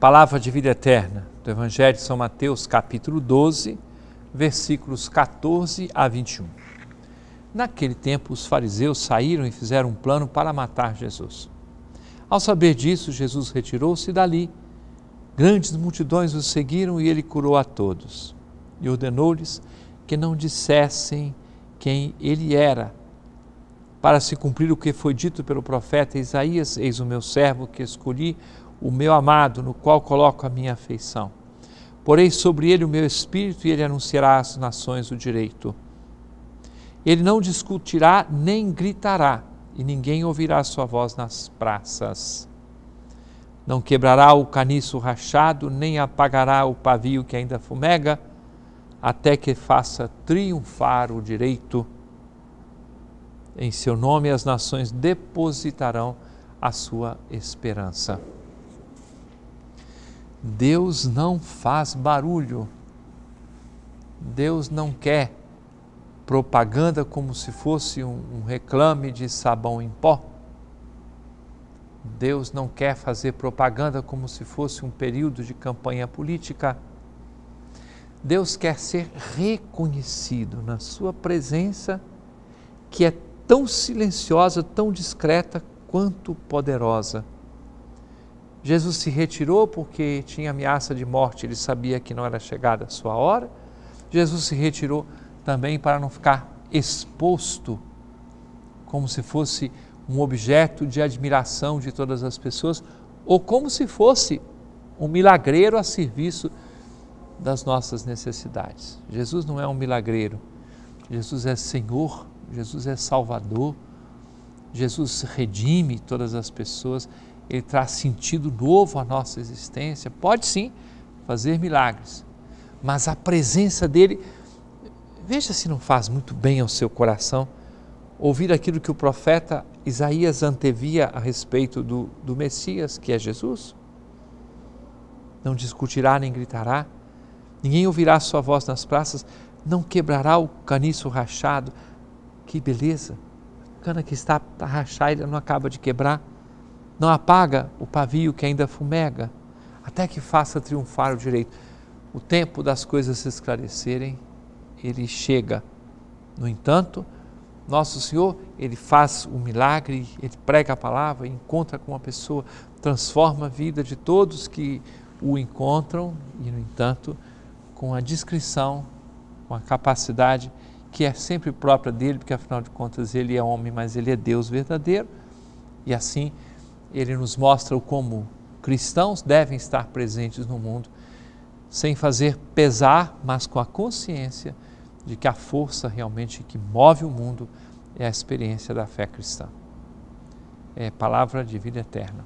Palavra de vida eterna do Evangelho de São Mateus, capítulo 12, versículos 14 a 21. Naquele tempo, os fariseus saíram e fizeram um plano para matar Jesus. Ao saber disso, Jesus retirou-se dali. Grandes multidões o seguiram e ele curou a todos. E ordenou-lhes que não dissessem quem ele era, para se cumprir o que foi dito pelo profeta Isaías: Eis o meu servo que escolhi o meu amado, no qual coloco a minha afeição. Porei sobre ele o meu espírito e ele anunciará às nações o direito. Ele não discutirá nem gritará, e ninguém ouvirá sua voz nas praças. Não quebrará o caniço rachado, nem apagará o pavio que ainda fumega, até que faça triunfar o direito. Em seu nome as nações depositarão a sua esperança. Deus não faz barulho. Deus não quer propaganda como se fosse um, reclame de sabão em pó. Deus não quer fazer propaganda como se fosse um período de campanha política. Deus quer ser reconhecido na sua presença, que é tão silenciosa, tão discreta quanto poderosa. Jesus se retirou porque tinha ameaça de morte, ele sabia que não era chegada a sua hora. Jesus se retirou também para não ficar exposto como se fosse um objeto de admiração de todas as pessoas ou como se fosse um milagreiro a serviço das nossas necessidades. Jesus não é um milagreiro. Jesus é Senhor, Jesus é Salvador. Jesus redime todas as pessoas ele traz sentido novo à nossa existência. Pode sim fazer milagres, mas a presença dele, veja se não faz muito bem ao seu coração ouvir aquilo que o profeta Isaías antevia a respeito do, do Messias, que é Jesus. Não discutirá nem gritará, ninguém ouvirá sua voz nas praças, não quebrará o caniço rachado. Que beleza! A cana que está a rachar, ele não acaba de quebrar não apaga o pavio que ainda fumega, até que faça triunfar o direito. O tempo das coisas se esclarecerem, ele chega. No entanto, nosso Senhor, ele faz o um milagre, ele prega a palavra, encontra com uma pessoa, transforma a vida de todos que o encontram e, no entanto, com a discrição, com a capacidade que é sempre própria dele, porque afinal de contas ele é homem, mas ele é Deus verdadeiro, e assim ele nos mostra como cristãos devem estar presentes no mundo, sem fazer pesar, mas com a consciência de que a força realmente que move o mundo é a experiência da fé cristã. É palavra de vida eterna.